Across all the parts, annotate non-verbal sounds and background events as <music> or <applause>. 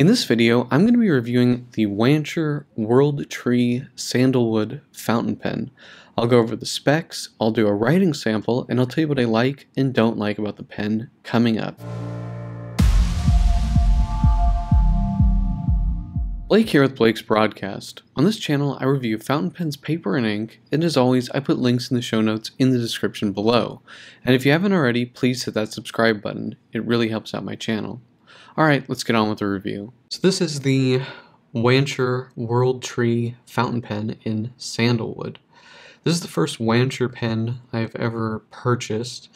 In this video, I'm going to be reviewing the Wancher World Tree Sandalwood Fountain Pen. I'll go over the specs, I'll do a writing sample, and I'll tell you what I like and don't like about the pen coming up. Blake here with Blake's Broadcast. On this channel, I review fountain pens, paper, and ink, and as always, I put links in the show notes in the description below. And if you haven't already, please hit that subscribe button. It really helps out my channel. Alright, let's get on with the review. So this is the Wancher World Tree fountain pen in sandalwood. This is the first Wancher pen I've ever purchased.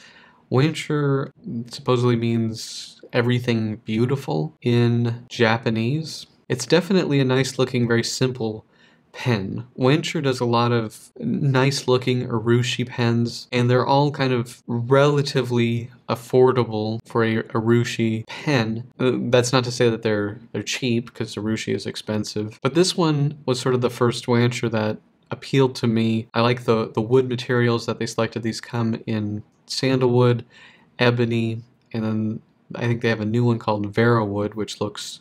Wancher supposedly means everything beautiful in Japanese. It's definitely a nice looking, very simple pen. Wancher does a lot of nice looking urushi pens, and they're all kind of relatively affordable for a urushi pen. Uh, that's not to say that they're they're cheap because urushi is expensive, but this one was sort of the first Wancher that appealed to me. I like the the wood materials that they selected. These come in sandalwood, ebony, and then I think they have a new one called Vera wood, which looks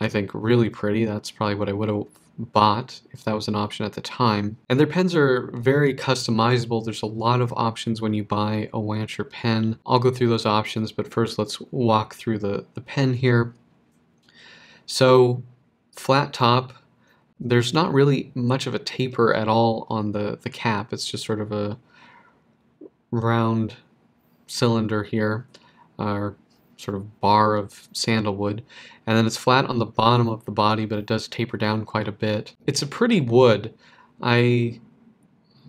I think really pretty. That's probably what I would have bought if that was an option at the time. And their pens are very customizable. There's a lot of options when you buy a Wancher pen. I'll go through those options, but first let's walk through the, the pen here. So flat top, there's not really much of a taper at all on the, the cap. It's just sort of a round cylinder here, or sort of bar of sandalwood and then it's flat on the bottom of the body but it does taper down quite a bit. It's a pretty wood. I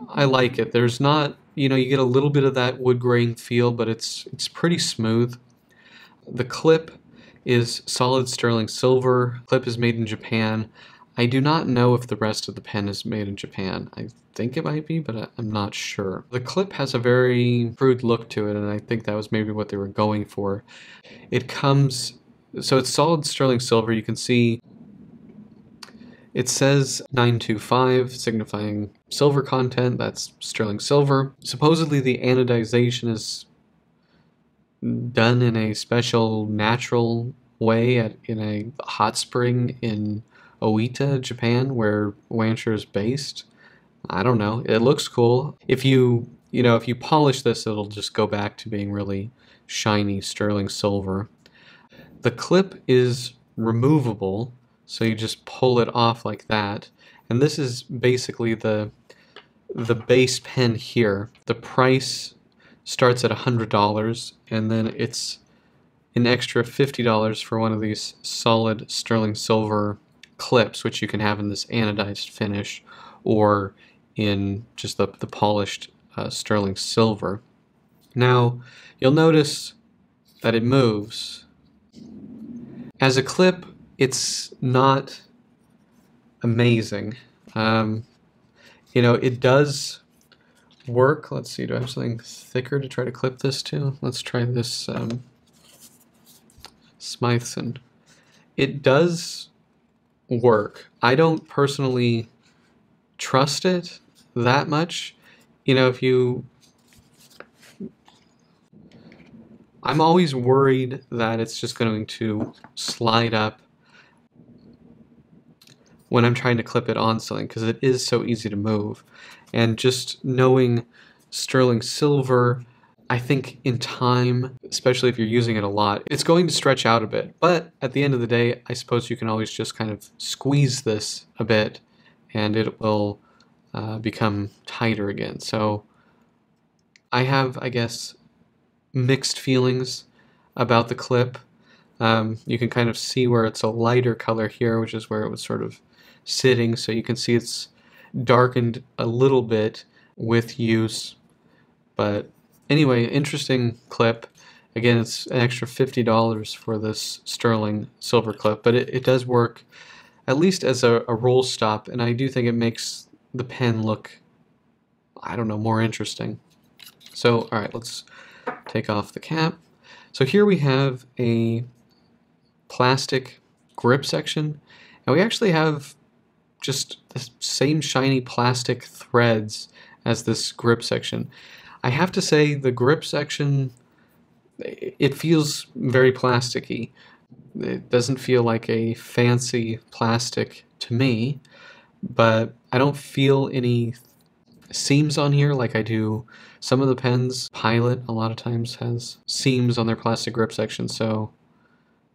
I like it. There's not, you know, you get a little bit of that wood grain feel but it's it's pretty smooth. The clip is solid sterling silver. Clip is made in Japan. I do not know if the rest of the pen is made in Japan. I think it might be, but I'm not sure. The clip has a very crude look to it, and I think that was maybe what they were going for. It comes, so it's solid sterling silver. You can see it says 925, signifying silver content. That's sterling silver. Supposedly the anodization is done in a special natural way at, in a hot spring in Oita, Japan, where Wancher is based. I don't know. It looks cool. If you, you know, if you polish this, it'll just go back to being really shiny sterling silver. The clip is removable, so you just pull it off like that. And this is basically the the base pen here. The price starts at $100 and then it's an extra $50 for one of these solid sterling silver clips, which you can have in this anodized finish or in just the, the polished uh, sterling silver. Now, you'll notice that it moves. As a clip, it's not amazing. Um, you know, it does work. Let's see, do I have something thicker to try to clip this to? Let's try this um, Smythson. It does work. I don't personally trust it that much. You know, if you. I'm always worried that it's just going to slide up when I'm trying to clip it on something because it is so easy to move. And just knowing sterling silver I think in time, especially if you're using it a lot, it's going to stretch out a bit. But at the end of the day, I suppose you can always just kind of squeeze this a bit and it will uh, become tighter again. So I have, I guess, mixed feelings about the clip. Um, you can kind of see where it's a lighter color here, which is where it was sort of sitting. So you can see it's darkened a little bit with use, but Anyway, interesting clip. Again, it's an extra $50 for this sterling silver clip, but it, it does work at least as a, a roll stop, and I do think it makes the pen look, I don't know, more interesting. So, all right, let's take off the cap. So here we have a plastic grip section, and we actually have just the same shiny plastic threads as this grip section. I have to say the grip section, it feels very plasticky. It doesn't feel like a fancy plastic to me, but I don't feel any seams on here like I do some of the pens. Pilot a lot of times has seams on their plastic grip section, so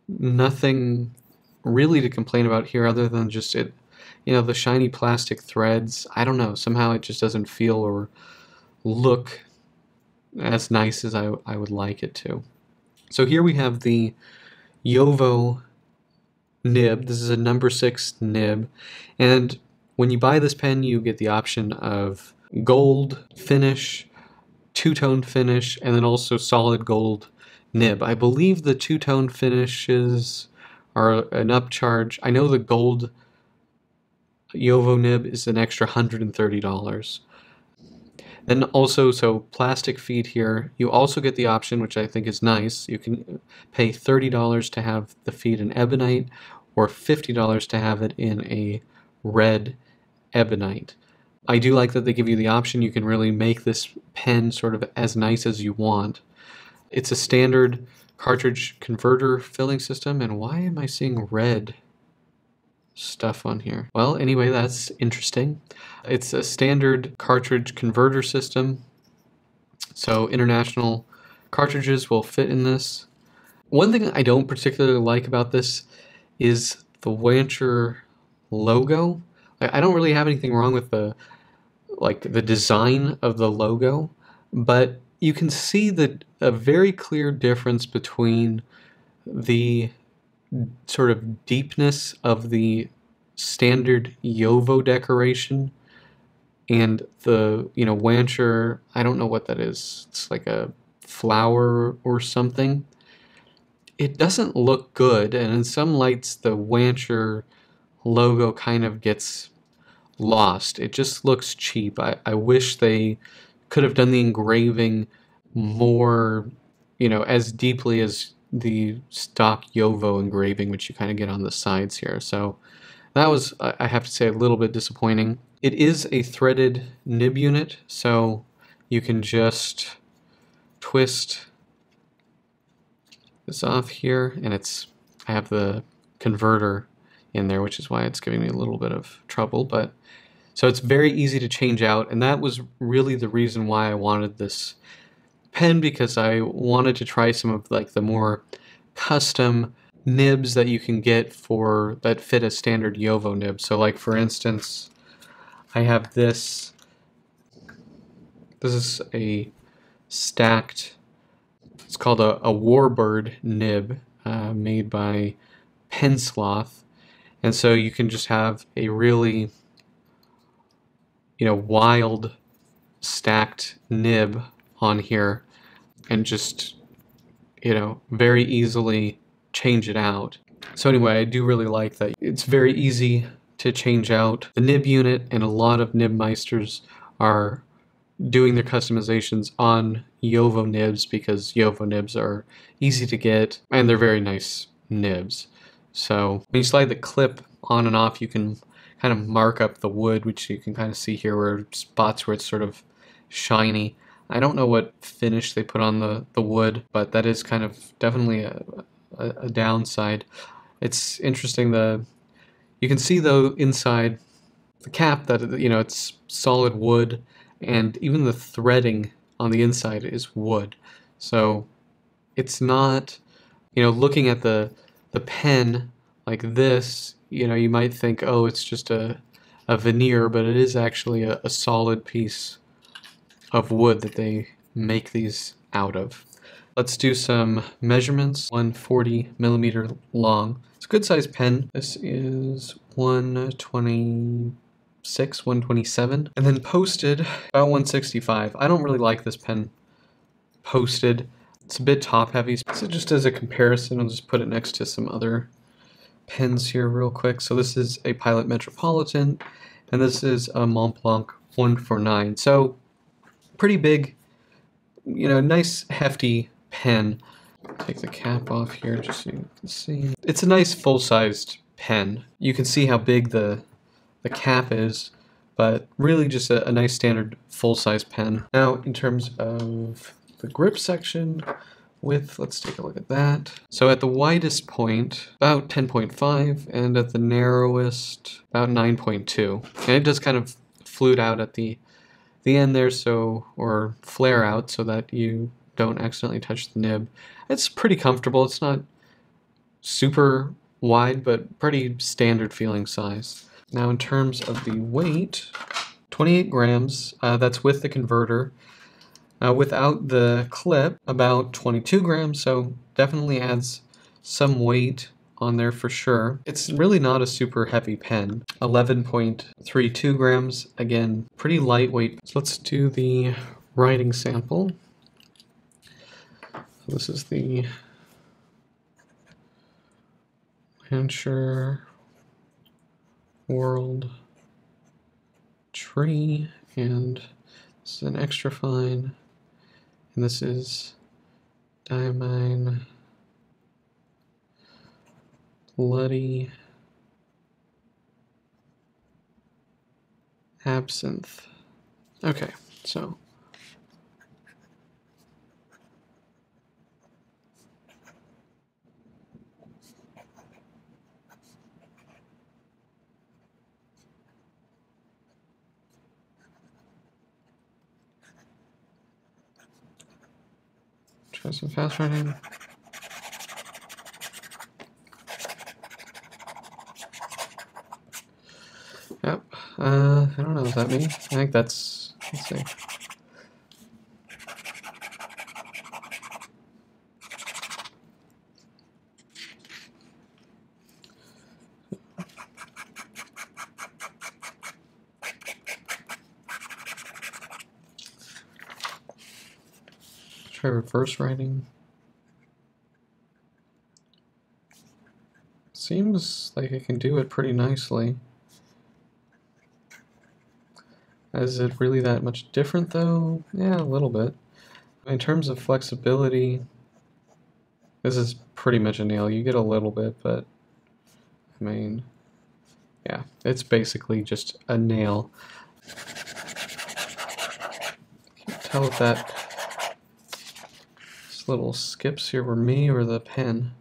nothing really to complain about here other than just it, you know, the shiny plastic threads. I don't know, somehow it just doesn't feel or look as nice as I, I would like it to. So here we have the Jowo nib. This is a number six nib. And when you buy this pen, you get the option of gold finish, two-tone finish, and then also solid gold nib. I believe the two-tone finishes are an upcharge. I know the gold Jowo nib is an extra $130. Then also, so plastic feed here, you also get the option, which I think is nice. You can pay $30 to have the feed in ebonite or $50 to have it in a red ebonite. I do like that they give you the option. You can really make this pen sort of as nice as you want. It's a standard cartridge converter filling system, and why am I seeing red stuff on here. Well, anyway, that's interesting. It's a standard cartridge converter system, so international cartridges will fit in this. One thing I don't particularly like about this is the Wancher logo. I don't really have anything wrong with the like the design of the logo, but you can see the a very clear difference between the sort of deepness of the standard Jowo decoration and the, you know, Wancher, I don't know what that is. It's like a flower or something. It doesn't look good, and in some lights the Wancher logo kind of gets lost. It just looks cheap. I, I wish they could have done the engraving more, you know, as deeply as the stock Jowo engraving, which you kind of get on the sides here. So that was, I have to say, a little bit disappointing. It is a threaded nib unit, so you can just twist this off here, and it's, I have the converter in there, which is why it's giving me a little bit of trouble, but so it's very easy to change out, and that was really the reason why I wanted this pen because I wanted to try some of like the more custom nibs that you can get for that fit a standard Jowo nib. So like for instance, I have this. This is a stacked. It's called a, a Warbird nib uh, made by Pensloth, and so you can just have a really, you know, wild stacked nib on here and just, you know, very easily change it out. So anyway, I do really like that. It's very easy to change out the nib unit and a lot of nib meisters are doing their customizations on Jowo nibs because Jowo nibs are easy to get and they're very nice nibs. So when you slide the clip on and off, you can kind of mark up the wood, which you can kind of see here where spots where it's sort of shiny. I don't know what finish they put on the, the wood, but that is kind of definitely a, a, a downside. It's interesting the you can see though inside the cap that you know it's solid wood and even the threading on the inside is wood. So it's not you know looking at the the pen like this, you know, you might think, oh, it's just a, a veneer, but it is actually a, a solid piece of wood that they make these out of. Let's do some measurements. 140 millimeter long. It's a good size pen. This is 126, 127. And then posted, about 165. I don't really like this pen posted. It's a bit top heavy. So just as a comparison, I'll just put it next to some other pens here real quick. So this is a Pilot Metropolitan, and this is a Montblanc 149. So pretty big, you know, nice hefty pen. Take the cap off here just so you can see. It's a nice full-sized pen. You can see how big the, the cap is, but really just a, a nice standard full-size pen. Now, in terms of the grip section, width, let's take a look at that. So at the widest point, about 10.5, and at the narrowest, about 9.2. And it does kind of flute out at the the end there, so or flare out so that you don't accidentally touch the nib. It's pretty comfortable. It's not super wide, but pretty standard feeling size. Now in terms of the weight, 28 grams, uh, that's with the converter. Uh, without the clip, about 22 grams, so definitely adds some weight on there for sure. It's really not a super heavy pen. 11.32 grams, again, pretty lightweight. So let's do the writing sample. This is the Wancher World Tree, and this is an extra fine, and this is Diamine Bloody Absinthe. Okay, so Try some fast writing. That means. I think that's. Let's see. Try reverse writing. Seems like I can do it pretty nicely. Is it really that much different though? Yeah, a little bit. In terms of flexibility, this is pretty much a nail. You get a little bit, but I mean, yeah, it's basically just a nail. Can't tell if that this little skips here were me or the pen.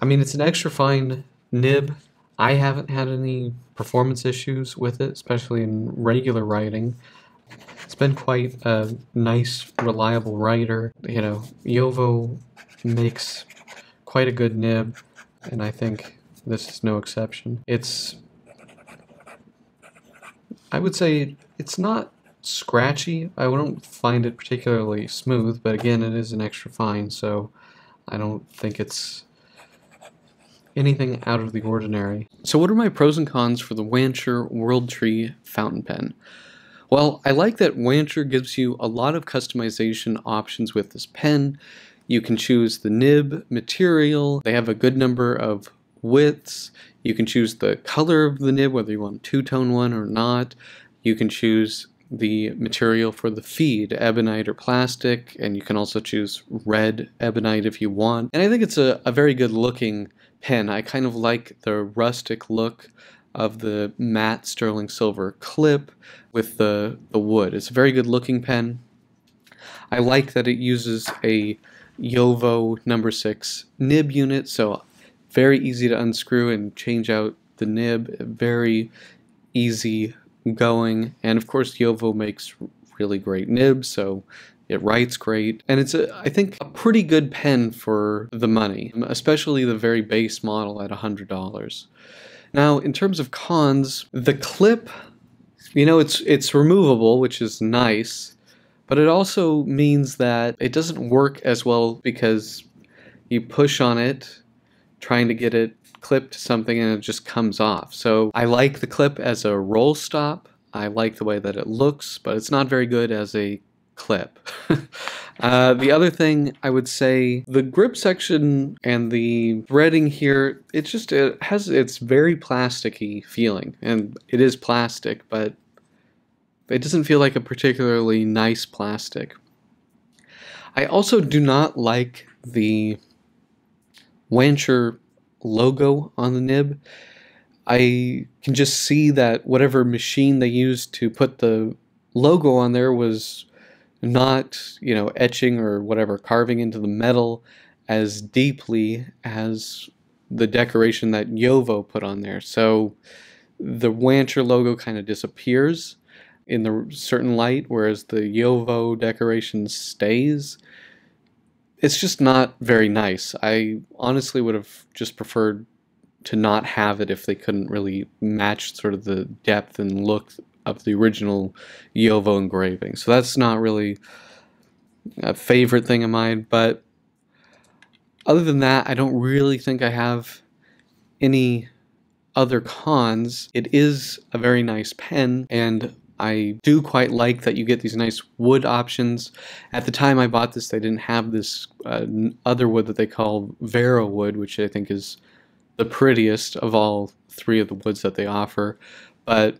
I mean, it's an extra fine nib. I haven't had any performance issues with it, especially in regular writing. It's been quite a nice, reliable writer. You know, Jowo makes quite a good nib, and I think this is no exception. It's, I would say, it's not scratchy. I wouldn't find it particularly smooth, but again, it is an extra fine, so I don't think it's anything out of the ordinary. So what are my pros and cons for the Wancher World Tree fountain pen? Well, I like that Wancher gives you a lot of customization options with this pen. You can choose the nib material. They have a good number of widths. You can choose the color of the nib, whether you want a two-tone one or not. You can choose the material for the feed, ebonite or plastic, and you can also choose red ebonite if you want. And I think it's a, a very good looking pen. I kind of like the rustic look of the matte sterling silver clip with the, the wood. It's a very good looking pen. I like that it uses a Jowo number 6 nib unit, so very easy to unscrew and change out the nib. Very easy going. And of course, Jowo makes really great nibs, so it writes great, and it's, a, I think, a pretty good pen for the money, especially the very base model at $100. Now, in terms of cons, the clip, you know, it's, it's removable, which is nice, but it also means that it doesn't work as well because you push on it trying to get it clipped to something and it just comes off. So I like the clip as a roll stop. I like the way that it looks, but it's not very good as a clip. <laughs> uh, the other thing I would say, the grip section and the threading here, it just it has its very plasticky feeling, and it is plastic, but it doesn't feel like a particularly nice plastic. I also do not like the Wancher logo on the nib. I can just see that whatever machine they used to put the logo on there was not, you know, etching or whatever, carving into the metal as deeply as the decoration that Jowo put on there. So the Wancher logo kind of disappears in the certain light, whereas the Jowo decoration stays. It's just not very nice. I honestly would have just preferred to not have it if they couldn't really match sort of the depth and look of the original Jowo engraving. So that's not really a favorite thing of mine, but other than that, I don't really think I have any other cons. It is a very nice pen, and I do quite like that you get these nice wood options. At the time I bought this, they didn't have this uh, other wood that they call Vera wood, which I think is the prettiest of all three of the woods that they offer. But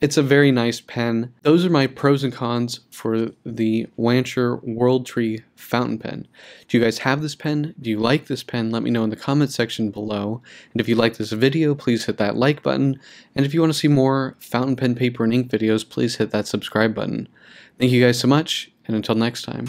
it's a very nice pen. Those are my pros and cons for the Wancher World Tree fountain pen. Do you guys have this pen? Do you like this pen? Let me know in the comment section below. And if you like this video, please hit that like button. And if you want to see more fountain pen, paper, and ink videos, please hit that subscribe button. Thank you guys so much, and until next time.